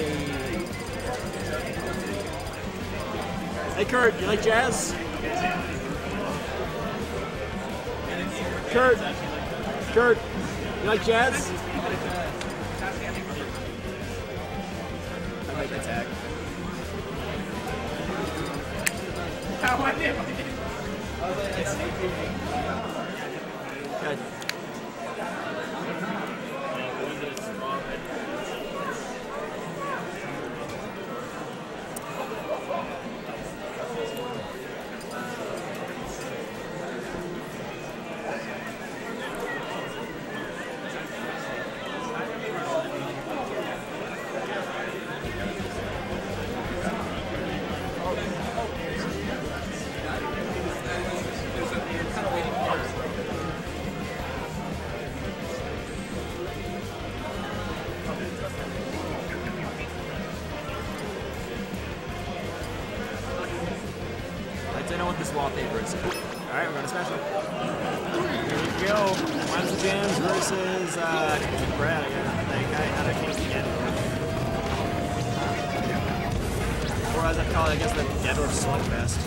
Okay. Hey Kurt, you like jazz? Kurt, Kurt, you like jazz? I like attack. Good. I don't know what this wallpaper is. Alright, we're gonna special. Here we go. Monster Jams versus uh Bread. I think I had a king again. Or as I call it, I guess the Dead Slugfest.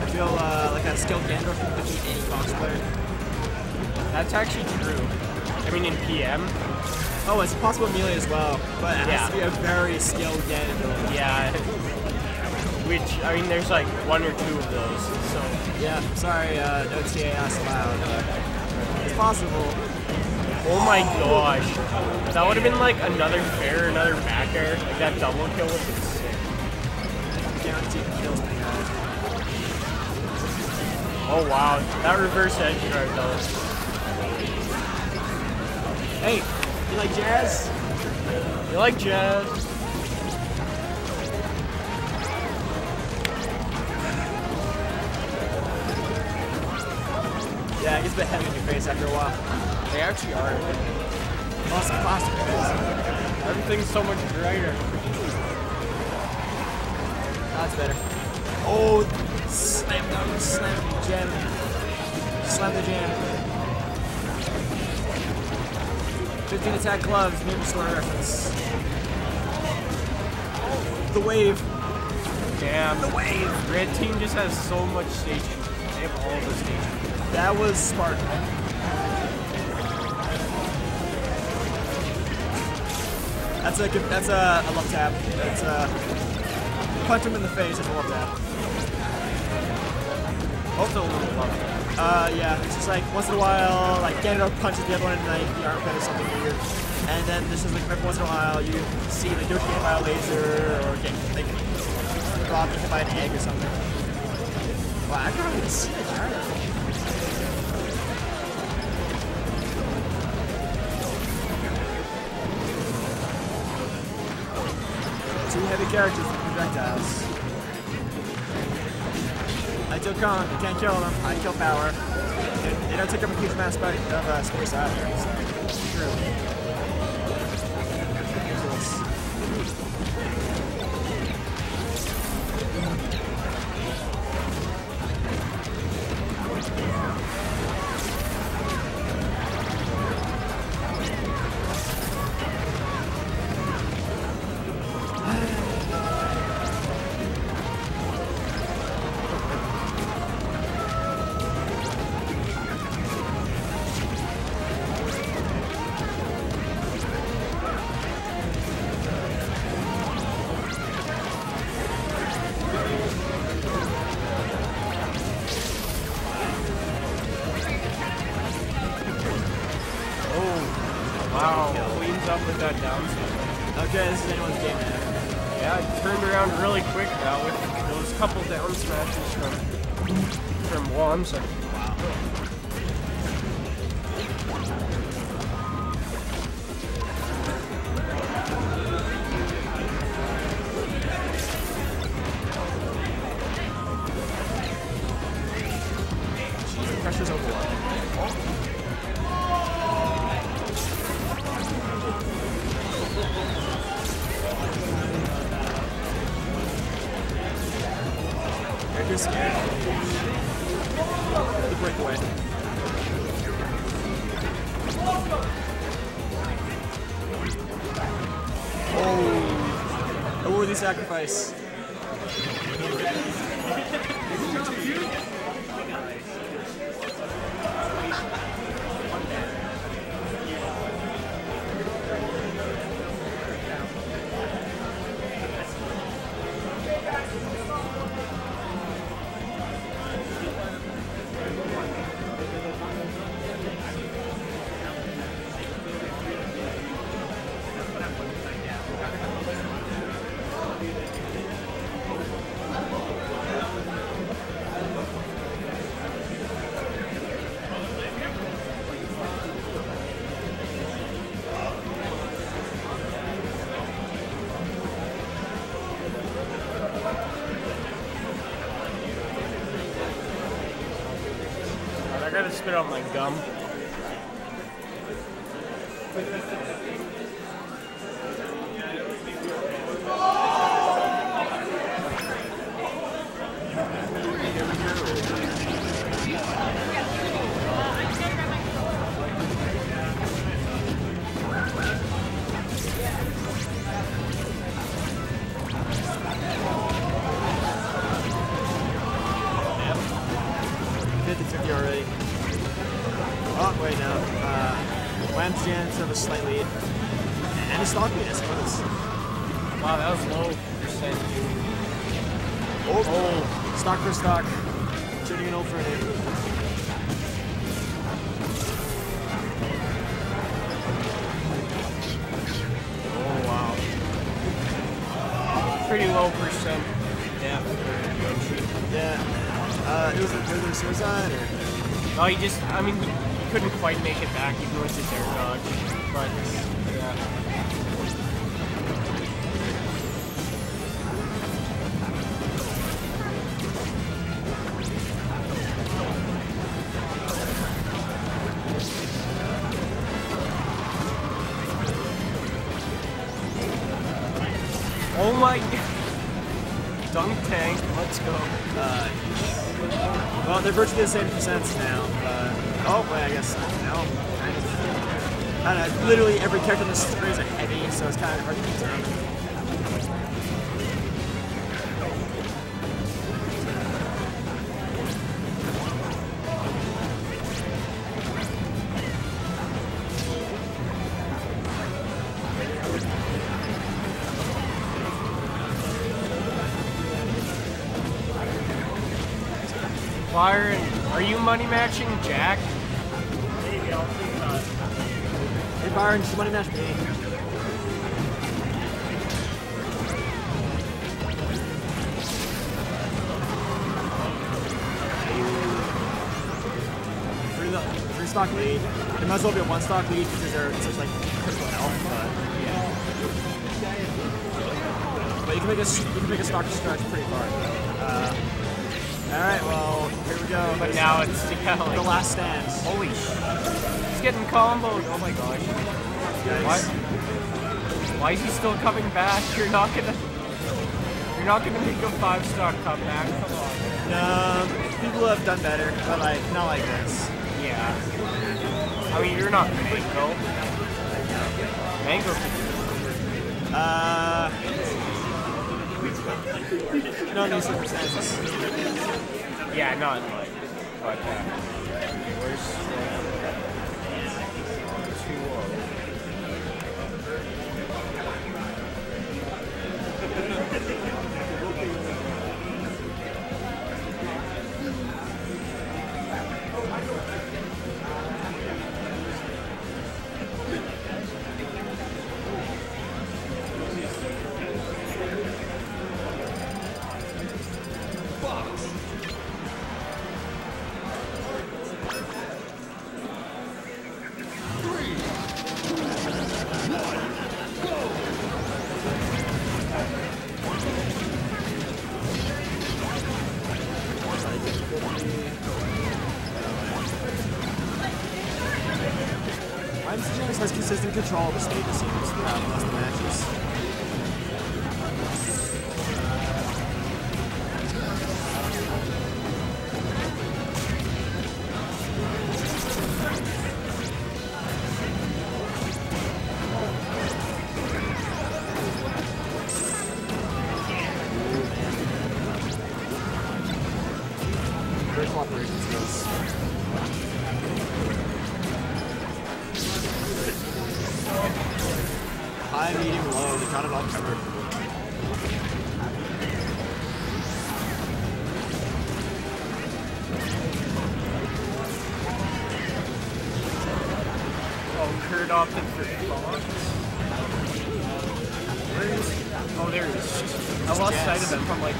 I feel uh, like a skilled Gandalf can beat any Fox player. That's actually true. I mean, in PM, Oh, it's possible melee as well, but it has Yeah. to be a very skilled Gandalf. yeah. Which, I mean, there's like one or two of those. So, Yeah, sorry, uh, no TAS allowed. It's possible. oh my gosh. That would have been like another fair, another back air. Like that double kill would have been sick. Guaranteed kills. Oh wow. That reverse edge guard though. Hey, you like jazz? You like jazz? Yeah, it gets a bit heavy in your face after a while. They actually are. Of plastic. Everything's so much brighter. That's better. Oh, slam down, slam the jam. Slam the jam. 15 attack gloves, maybe store reference. The wave. Damn. The wave. Red team just has so much station. They have all the station. That was Spartan. That's a good, that's a, a love tap. That's a punch him in the face. That's a love tap. Also, a little love Uh, yeah, it's just like once in a while, like Ganondorf punches the other one in like the armpit or something weird, and then this is like every once in a while you see like Yoshi hit by a laser or get like get hit by an egg or something. Wow, I can't even see the character. Two heavy characters with projectiles. Took Kong, you can't kill them. I kill power. They, they don't take up a huge amount of uh, space either. So true. Oh, anyone's game. Yeah, it turned around really quick now with those couple down smashes from from Wamsa. Jeez, The breakaway. Oh, a worthy sacrifice. Spit out my gum. Stock lead, I suppose. Wow, that was low percent. Oh, oh. stock for stock. Shooting an an eight. Oh, wow. Pretty low percent. Yeah. Yeah. Uh, it was a, a suicide or? No, he just, I mean, he couldn't quite make it back even with his air dodge. But, yeah. Tank, let's go. Uh, well, they're virtually the same percents now. Uh, oh, wait, I guess no. I don't know. Literally every character in this story is a heavy, so it's kind of hard to determine. Byron, are you money matching Jack? Hey, Byron, just money match me. Free, the, free stock lead. It might as well be a one stock lead because they're such like critical health, but yeah. But you can make a you can make a stock stretch pretty far. Uh, all right, well here we go. But now it's yeah, the last stand. holy He's getting comboed. Oh my gosh. Why, why is he still coming back? You're not gonna. You're not gonna make a five star comeback. Come on. No, people have done better, but like not like this. Yeah. I mean, you're not Mango. Mango. Uh, no, no circumstances. Yeah, not like. But uh, control of the stage, it seems, throughout most of the matches. Medium, low. They got it all covered. Oh, Kurt opted for Fox. Where is he? Oh, there he is. I lost sight of him from like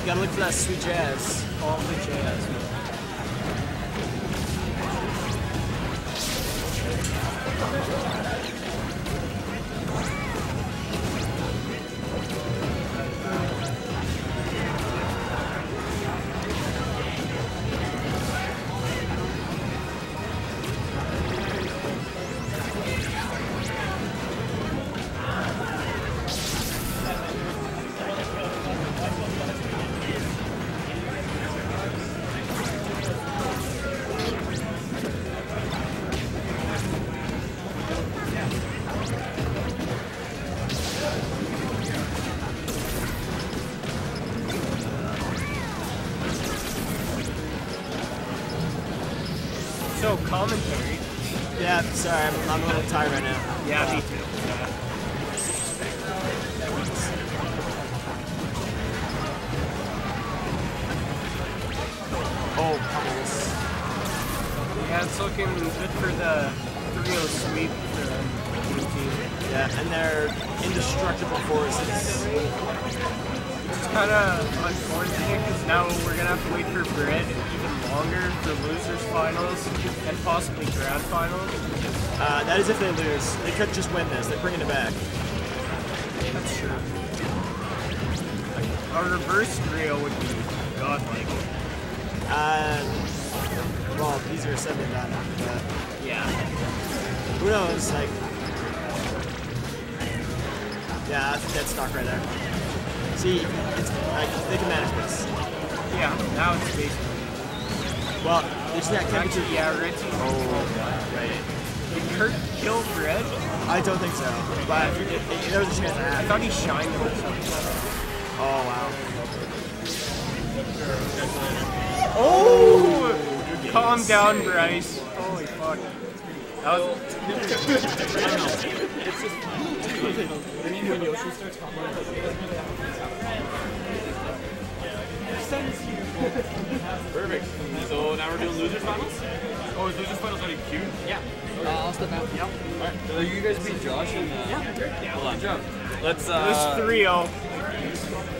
You gotta look for that sweet jazz. all the jazz. Yeah, sorry, I'm, I'm a little tired right now. Yeah, me too. Yeah. Oh, pummels. Yeah, it's looking good for the 3-0 sweep for the blue team. Yeah, and they're indestructible forces. It's kind of unfortunate now we're gonna have to wait for Bread even longer for losers finals and possibly grand finals. Uh, that is if they lose. They could just win this. They're bringing it back. That's true. A reverse trio would be godlike. Uh, well, these are seven done. But Yeah. who knows? Like, yeah, that's a dead stock right there. See, it's like they can manage this. Yeah. Now it's basically. Well, it's that too. Actually, yeah, Red team. Oh, right. Did Kurt kill Bread? I don't think so, but it, it, there was a chance I thought he shined him or something. Oh wow. Oh! Calm down, Bryce. Holy fuck. That was. Perfect. So now we're doing losers finals? Oh, is losers finals already queued? Yeah. Uh, I'll step out. Yep. So you guys beat Josh and uh, yeah. Hold on. Good job. Let's It was uh 3 0.